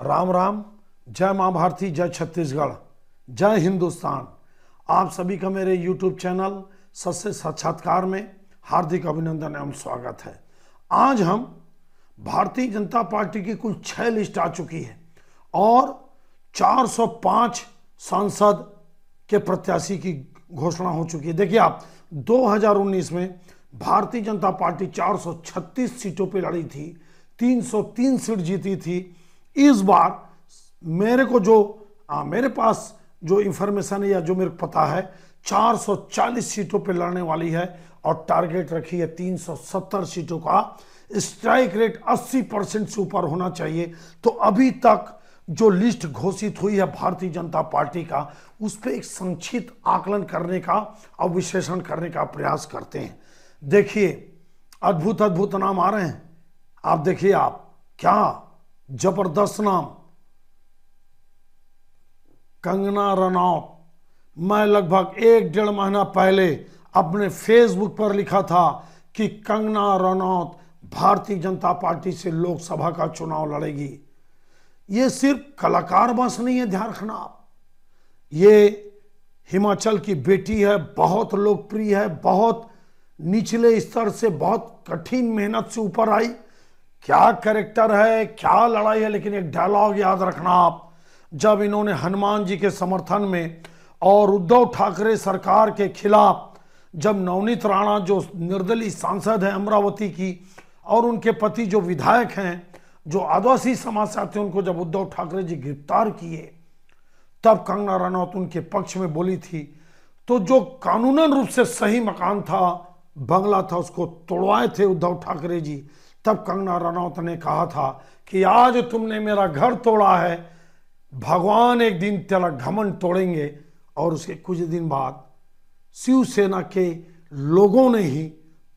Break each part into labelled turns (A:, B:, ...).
A: राम राम, जय माँ भारती, जय छत्तीसगढ़, जय हिंदुस्तान। आप सभी का मेरे यूट्यूब चैनल सत्य साक्षात्कार में हार्दिक अभिनंदन एवं स्वागत है। आज हम भारतीय जनता पार्टी की कुल छह लिस्ट आ चुकी है और 405 सांसद के प्रत्याशी की घोषणा हो चुकी है। देखिए आप 2019 में भारतीय जनता पार्टी 436 सीटों पर लड़ी थी 303 सीट जीती थी इस बार मेरे को जो आ, मेरे पास जो इंफॉर्मेशन है या जो मेरे पता है 440 सीटों पे लड़ने वाली है और टारगेट रखी है 370 सीटों का। स्ट्राइक रेट 80 परसेंट से ऊपर होना चाहिए। तो अभी तक जो लिस्ट घोषित हुई है भारतीय जनता पार्टी का उस पर एक संक्षिप्त आकलन करने का और विश्लेषण करने का प्रयास करते हैं। देखिए अद्भुत अद्भुत नाम आ रहे हैं। आप देखिए आप क्या ज़बरदस्त नाम। कंगना रनौत। मैं लगभग एक डेढ़ महीना पहले अपने फेसबुक पर लिखा था कि कंगना रनौत भारतीय जनता पार्टी से लोकसभा का चुनाव लड़ेगी। ये सिर्फ़ कलाकार बस नहीं है, ध्यान रखना आप। ये हिमाचल की बेटी है, बहुत लोकप्रिय है, बहुत निचले स्तर से बहुत कठिन मेहनत से ऊपर आई। क्या कैरेक्टर है, क्या लड़ाई है, लेकिन एक डायलॉग याद रखना आप। जब इन्होंने हनुमान जी के समर्थन में और उद्धव ठाकरे सरकार के खिलाफ जब नवनीत राणा जो निर्दलीय सांसद है अमरावती की और उनके पति जो विधायक हैं, जो आदिवासी समाज से आते हैं उनको जब उद्धव ठाकरे जी गिरफ़्तार किए, तब कंगना रनौत उनके पक्ष में बोली थी तो जो कानूनन रूप से सही मकान था, बंगला था, उसको तोड़वाए थे उद्धव ठाकरे जी। तब कंगना रनौत ने कहा था कि आज तुमने मेरा घर तोड़ा है। भगवान एक दिन तेरा घमन तोड़ेंगे और उसके कुछ दिन बाद शिवसेना के लोगों ने ही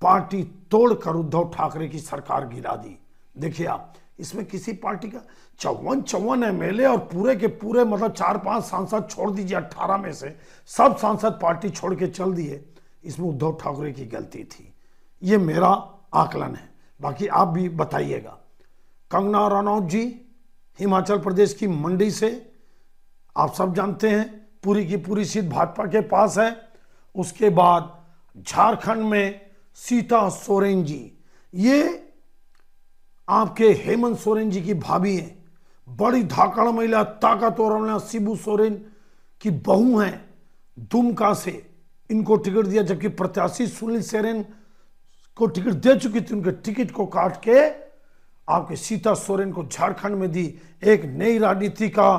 A: पार्टी तोड़कर उद्धव ठाकरे की सरकार गिरा दी। देखिए आप, इसमें किसी पार्टी का चौवन चौवन एमएलए और पूरे के पूरे मतलब चार पाँच सांसद छोड़ दीजिए, अट्ठारह में से सब सांसद पार्टी छोड़ के चल दिए, इसमें उद्धव ठाकरे की गलती थी। ये मेरा आकलन है। बाकी आप भी बताइएगा। कंगना रनौत जी, हिमाचल प्रदेश की मंडी से आप सब जानते हैं, पूरी की पूरी सीट भाजपा के पास है। उसके बाद झारखंड में सीता सोरेन जी। ये आपके हेमंत सोरेन जी की भाभी हैं। बड़ी धाकड़ महिला, ताकतवर महिला शिबू सोरेन की बहू हैं। दुमका से इनको टिकट दिया, जबकि प्रत्याशी सुनील सोरेन को टिकट दे चुकी थी, उनके टिकट को काट के आपके सीता सोरेन को झारखंड में दी। एक नई राजनीति का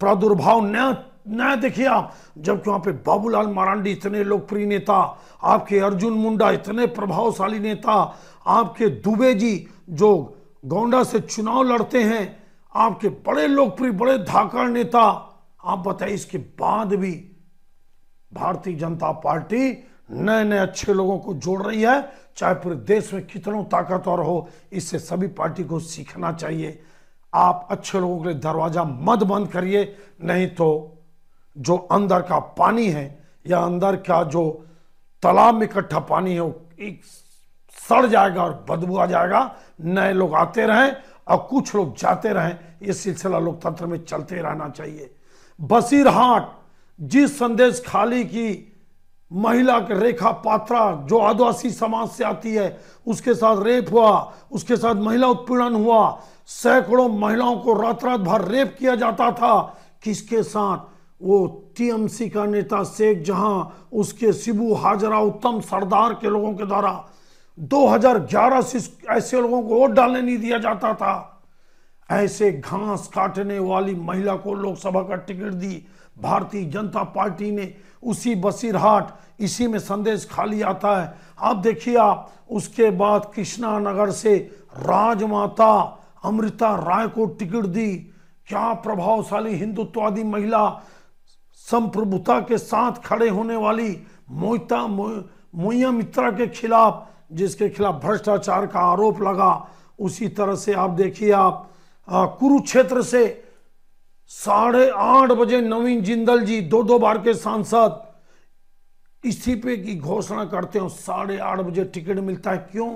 A: प्रादुर्भाव नया नया देखिए आप, जबकि वहाँ पे बाबूलाल मारांडी इतने लोकप्रिय नेता, आपके अर्जुन मुंडा इतने प्रभावशाली नेता, आपके दुबे जी जो गोंडा से चुनाव लड़ते हैं, आपके बड़े लोकप्रिय, बड़े धाकड़ नेता, आप बताइए इसके बाद भी भारतीय जनता पार्टी नए नए अच्छे लोगों को जोड़ रही है। चाहे पूरे देश में कितना ताकतवर हो, इससे सभी पार्टी को सीखना चाहिए। आप अच्छे लोगों के लिए दरवाज़ा मत बंद करिए, नहीं तो जो अंदर का पानी है या अंदर का जो तालाब में इकट्ठा पानी है, वो सड़ जाएगा और बदबू आ जाएगा। नए लोग आते रहें और कुछ लोग जाते रहें। ये सिलसिला लोकतंत्र में चलते रहना चाहिए। बसीरहाट जिस संदेश खाली की महिला के रेखा पात्रा जो आदिवासी समाज से आती है, उसके साथ रेप हुआ, उसके साथ महिला उत्पीड़न हुआ। सैकड़ों महिलाओं को रात रात भर रेप किया जाता था। किसके साथ? वो टीएमसी का नेता शेख जहाँ, उसके सिबू हाजरा उत्तम सरदार के लोगों के द्वारा। 2011 से ऐसे लोगों को वोट डालने नहीं दिया जाता था। ऐसे घास काटने वाली महिला को लोकसभा का टिकट दी। भारतीय जनता पार्टी ने उसी बसीरहाट इसी में संदेश खाली आता है। आप देखिए आप, उसके बाद कृष्णा नगर से राजमाता अमृता राय को टिकट दी। क्या प्रभावशाली हिंदुत्ववादी महिला संप्रभुता के साथ खड़े होने वाली मोहिता मोइया मित्रा के खिलाफ, जिसके खिलाफ भ्रष्टाचार का आरोप लगा, उसी तरह से आप देखिए आप कुरुक्षेत्र से साढ़े आठ बजे नवीन जिंदल जी दो दो बार के सांसद, इस्तीफे की घोषणा करते हो साढ़े आठ बजे टिकट मिलता है। क्यों?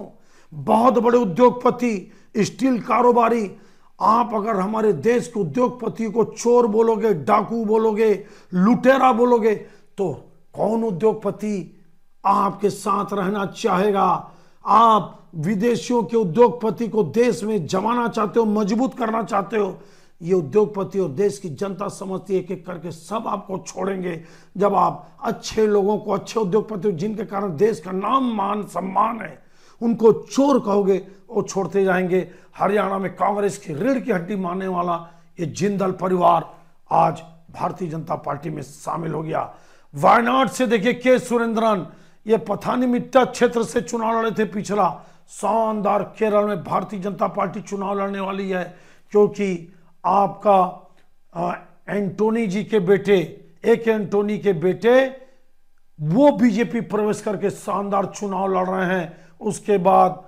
A: बहुत बड़े उद्योगपति, स्टील कारोबारी, आप अगर हमारे देश के उद्योगपति को चोर बोलोगे, डाकू बोलोगे, लुटेरा बोलोगे तो कौन उद्योगपति आपके साथ रहना चाहेगा? आप विदेशियों के उद्योगपति को देश में जमाना चाहते हो, मज़बूत करना चाहते हो ये उद्योगपति और देश की जनता समझती है एक करके सब आपको छोड़ेंगे जब आप अच्छे लोगों को, अच्छे उद्योगपति जिनके कारण देश का नाम, मान, सम्मान है, उनको चोर कहोगे, वो छोड़ते जाएँगे। हरियाणा में कांग्रेस की रीढ़ की हड्डी मानने वाला ये जिंदल परिवार आज भारतीय जनता पार्टी में शामिल हो गया। वायनाड से देखिए के सुरेंद्रन, ये पथानी मिट्टा क्षेत्र से चुनाव लड़े थे पिछला। शानदार केरल में भारतीय जनता पार्टी चुनाव लड़ने वाली है, क्योंकि आपका एंटोनी जी के बेटे, एक एंटोनी के बेटे, वो बीजेपी प्रवेश करके शानदार चुनाव लड़ रहे हैं। उसके बाद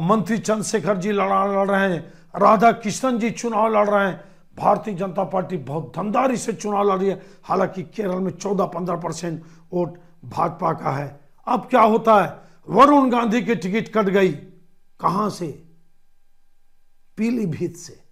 A: मंत्री चंद्रशेखर जी लड़ा, लड़ रहे हैं। राधा कृष्णन जी चुनाव लड़ रहे हैं। भारतीय जनता पार्टी बहुत दमदारी से चुनाव लड़ रही है। हालाँकि केरल में 14-15 परसेंट वोट भाजपा का है। अब क्या होता है? वरुण गांधी की टिकट कट गई। कहाँ से? पीलीभीत से।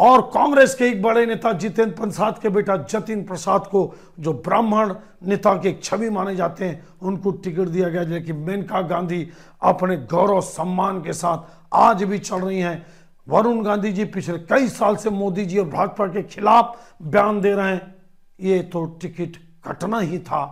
A: और कांग्रेस के एक बड़े नेता जितेंद्र प्रसाद के बेटा जतिन प्रसाद को, जो ब्राह्मण नेता के एक छवि माने जाते हैं, उनको टिकट दिया गया लेकिन मेनका गांधी अपने गौरव सम्मान के साथ आज भी चल रही हैं। वरुण गांधी जी पिछले कई साल से मोदी जी और भाजपा के खिलाफ बयान दे रहे हैं। ये तो टिकट कटना ही था,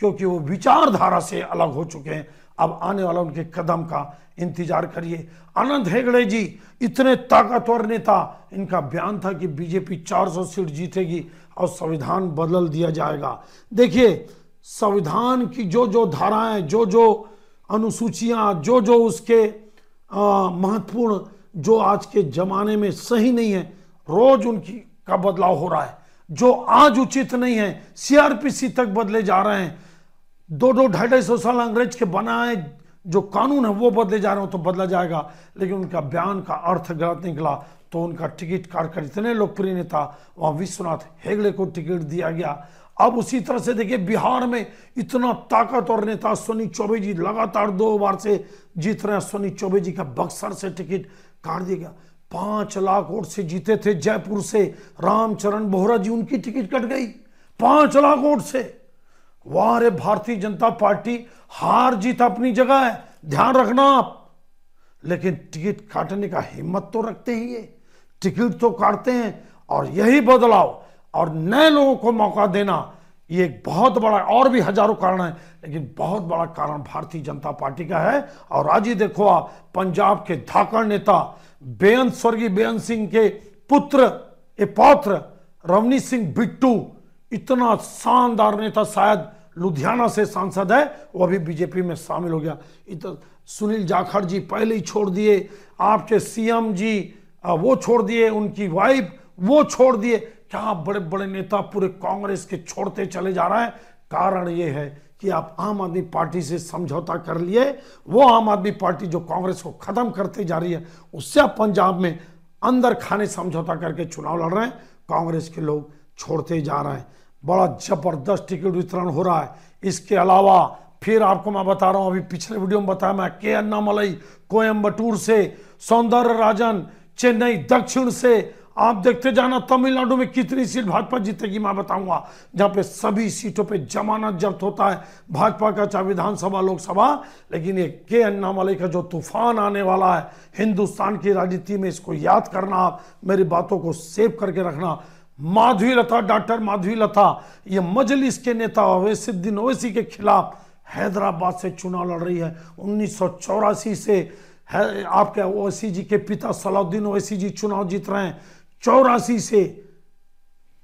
A: क्योंकि वो विचारधारा से अलग हो चुके हैं। अब आने वाला उनके कदम का इंतज़ार करिए। आनंद हेगड़े जी, इतने ताकतवर नेता, इनका बयान था कि बीजेपी 400 सीट जीतेगी और संविधान बदल दिया जाएगा। देखिए, संविधान की जो जो धाराएँ जो जो अनुसूचियाँ जो जो उसके महत्वपूर्ण, जो आज के जमाने में सही नहीं है, रोज उनकी का बदलाव हो रहा है। जो आज उचित नहीं है, सीआरपीसी तक बदले जा रहे हैं। दो दो ढाई ढाई सौ साल अंग्रेज़ के बनाए जो कानून है, वो बदले जा रहे हो तो बदला जाएगा। लेकिन उनका बयान का अर्थ गलत निकला तो उनका टिकट काटकर इतने लोकप्रिय नेता, वहाँ विश्वनाथ हेगड़े को टिकट दिया गया। अब उसी तरह से देखिए, बिहार में इतना ताकतवर नेता सोनी चौबे जी लगातार दो बार से जीत रहे हैं। सोनी चौबे जी का बक्सर से टिकट काट दिया गया। पाँच लाख वोट से जीते थे जयपुर से। रामचरण बोहरा जी, उनकी टिकट कट गई। पाँच लाख वोट से। वहाँ रे भारतीय जनता पार्टी हार जीत अपनी जगह है। ध्यान रखना आप। लेकिन टिकट काटने का हिम्मत तो रखते ही है। टिकट तो काटते हैं और यही बदलाव और नए लोगों को मौका देना, ये एक बहुत बड़ा और भी हज़ारों कारण है। लेकिन बहुत बड़ा कारण भारतीय जनता पार्टी का है। और आज ही देखो आप, पंजाब के धाकड़ नेता, बेअंत स्वर्गीय बेअंत सिंह के पुत्र, ए पौत्र, रवनीत सिंह बिट्टू, इतना शानदार नेता शायद लुधियाना से सांसद है, वो अभी बीजेपी में शामिल हो गया। इधर सुनील जाखड़ जी पहले ही छोड़ दिए, आपके सीएम जी वो छोड़ दिए, उनकी वाइफ, वो छोड़ दिए। क्या बड़े बड़े नेता पूरे कांग्रेस के छोड़ते चले जा रहे हैं? कारण ये है कि आप आम आदमी पार्टी से समझौता कर लिए, वो आम आदमी पार्टी जो कांग्रेस को खत्म करते जा रही है, उससे आप पंजाब में अंदर खाने समझौता करके चुनाव लड़ रहे हैं। कांग्रेस के लोग छोड़ते जा रहे हैं। बड़ा ज़बरदस्त टिकट वितरण हो रहा है। इसके अलावा फिर आपको मैं बता रहा हूँ, अभी पिछले वीडियो में बताया मैं के अन्नामलई कोयम्बटूर से, सौंदर्य राजन, चेन्नई दक्षिण से, आप देखते जाना तमिलनाडु में कितनी सीट भाजपा जीतेगी मैं बताऊँगा। जहाँ पे सभी सीटों पे जमानत जब्त होता है, भाजपा का चाहे विधानसभा, लोकसभा, लेकिन ये के अन्नामलई का जो तूफ़ान आने वाला है, हिंदुस्तान की राजनीति में इसको याद करना आप मेरी बातों को सेव करके रखना माधवी लता डॉक्टर माधवी लता ये मजलिस के नेता अवैसुद्दीन ओवैसी के खिलाफ हैदराबाद से चुनाव लड़ रही है। उन्नीस सौ चौरासी से है, आपके ओवैसी जी के पिता सलाउद्दीन ओवैसी जी चुनाव जीत रहे हैं। चौरासी से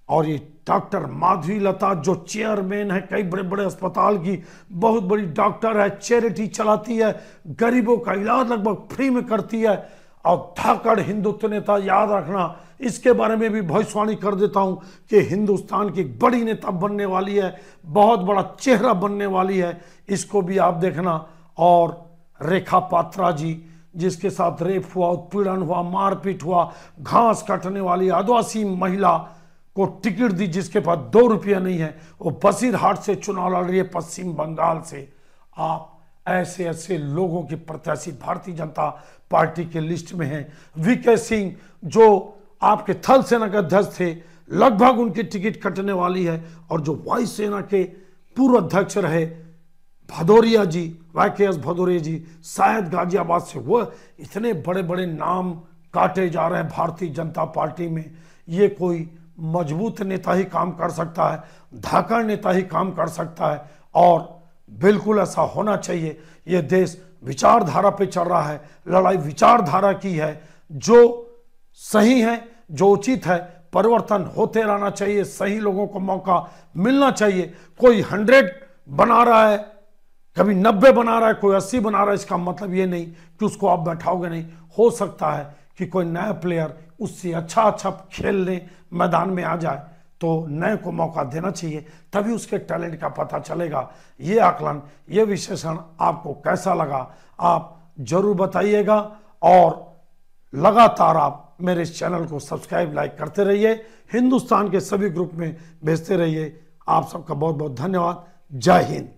A: और ये डॉक्टर माधवी लता जो चेयरमैन है, कई बड़े बड़े अस्पताल की बहुत बड़ी डॉक्टर है, चैरिटी चलाती है, गरीबों का इलाज लगभग फ्री में करती है। और धाकड़ हिंदुत्व नेता याद रखना, इसके बारे में भी भविष्यवाणी कर देता हूँ कि हिंदुस्तान की बड़ी नेता बनने वाली है, बहुत बड़ा चेहरा बनने वाली है, इसको भी आप देखना। और रेखा पात्रा जी, जिसके साथ रेप हुआ, उत्पीड़न हुआ, मारपीट हुआ, घास काटने वाली आदिवासी महिला को टिकट दी, जिसके पास दो रुपया नहीं है, वो बसीरहाट से चुनाव लड़ रही है पश्चिम बंगाल से। आप ऐसे ऐसे लोगों की प्रत्याशी भारतीय जनता पार्टी के लिस्ट में हैं। वीके सिंह, जो आपके थल सेना के अध्यक्ष थे, लगभग उनकी टिकट कटने वाली है और जो वायु सेना के पूर्व अध्यक्ष रहे, Bhadauria ji, Y K S Bhadauria ji, शायद गाजियाबाद से वो इतने बड़े बड़े नाम काटे जा रहे हैं भारतीय जनता पार्टी में। ये कोई मज़बूत नेता ही काम कर सकता है धाकड़ नेता ही काम कर सकता है और बिल्कुल ऐसा होना चाहिए। ये देश विचारधारा पे चल रहा है, लड़ाई विचारधारा की है। जो सही है, जो उचित है, परिवर्तन होते रहना चाहिए, सही लोगों को मौका मिलना चाहिए। कोई हंड्रेड बना रहा है, कभी नब्बे बना रहा है, कोई अस्सी बना रहा है, इसका मतलब ये नहीं कि उसको आप बैठाओगे नहीं। हो सकता है कि कोई नया प्लेयर उससे अच्छा अच्छा खेलने मैदान में आ जाए। तो नए को मौका देना चाहिए, तभी उसके टैलेंट का पता चलेगा। ये आकलन, ये विशेषण आपको कैसा लगा, आप ज़रूर बताइएगा और लगातार आप मेरे चैनल को सब्सक्राइब, लाइक करते रहिए, हिंदुस्तान के सभी ग्रुप में भेजते रहिए। आप सबका बहुत बहुत धन्यवाद। जय हिंद।